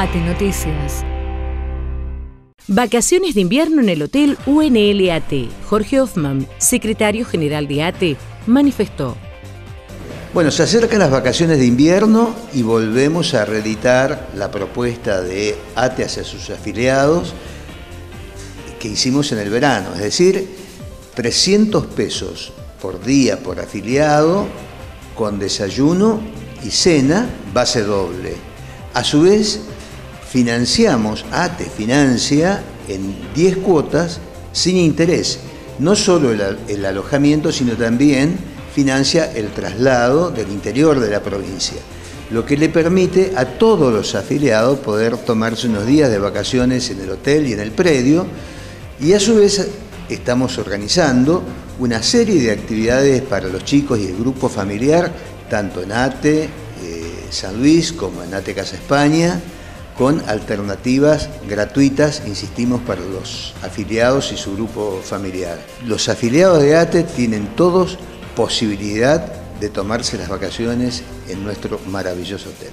ATE Noticias. Vacaciones de invierno en el Hotel UNLAT. Jorge Hoffman, secretario general de ATE, manifestó. Bueno, se acercan las vacaciones de invierno y volvemos a reeditar la propuesta de ATE hacia sus afiliados que hicimos en el verano, es decir, 300 pesos por día por afiliado con desayuno y cena base doble. A su vez, financiamos, ATE financia en 10 cuotas sin interés, no solo el, alojamiento, sino también financia el traslado del interior de la provincia, lo que le permite a todos los afiliados poder tomarse unos días de vacaciones en el hotel y en el predio, y a su vez estamos organizando una serie de actividades para los chicos y el grupo familiar, tanto en ATE eh, San Luis como en ATE Casa España, con alternativas gratuitas, insistimos, para los afiliados y su grupo familiar. Los afiliados de ATE tienen todos posibilidad de tomarse las vacaciones en nuestro maravilloso hotel.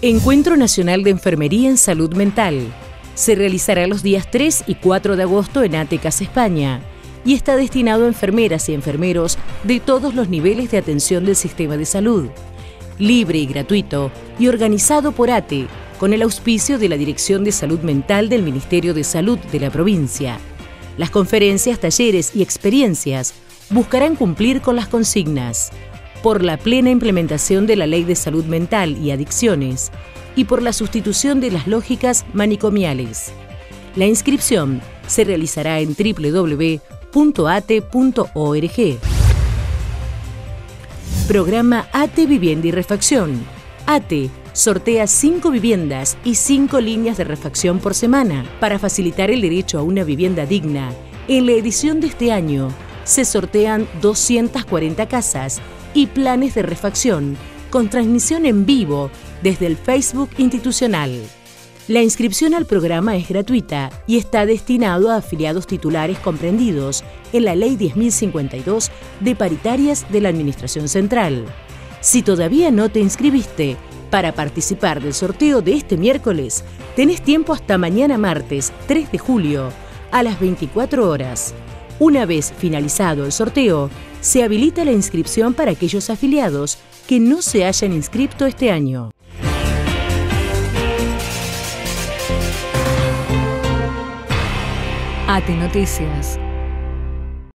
Encuentro Nacional de Enfermería en Salud Mental. Se realizará los días 3 y 4 de agosto en ATECAS, España, y está destinado a enfermeras y enfermeros de todos los niveles de atención del sistema de salud. Libre y gratuito, y organizado por ATE, con el auspicio de la Dirección de Salud Mental del Ministerio de Salud de la provincia. Las conferencias, talleres y experiencias buscarán cumplir con las consignas por la plena implementación de la Ley de Salud Mental y Adicciones y por la sustitución de las lógicas manicomiales. La inscripción se realizará en www.ate.org. Programa ATE Vivienda y Refacción. ATE sortea cinco viviendas y cinco líneas de refacción por semana para facilitar el derecho a una vivienda digna. En la edición de este año, se sortean 240 casas y planes de refacción con transmisión en vivo desde el Facebook institucional. La inscripción al programa es gratuita y está destinado a afiliados titulares comprendidos en la Ley 10.052 de paritarias de la Administración Central. Si todavía no te inscribiste, para participar del sorteo de este miércoles, tenés tiempo hasta mañana martes 3 de julio a las 24 horas. Una vez finalizado el sorteo, se habilita la inscripción para aquellos afiliados que no se hayan inscrito este año. AT Noticias